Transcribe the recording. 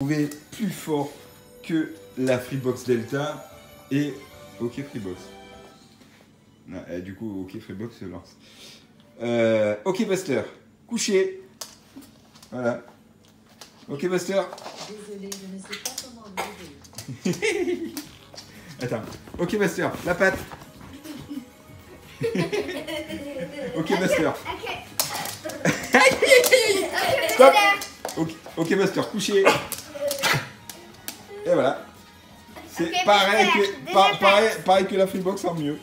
trouver plus fort que la Freebox Delta et OK Freebox. Non, eh, du coup, OK Freebox se lance. Euh, OK Buster, couché. Voilà. OK Buster. Désolée, je ne sais pas comment. Attends. OK Buster, la patte. OK Buster. Stop. Ok, ok Buster, couché. Et voilà. C'est pareil, que, pareil, pareil que la Freebox en mieux.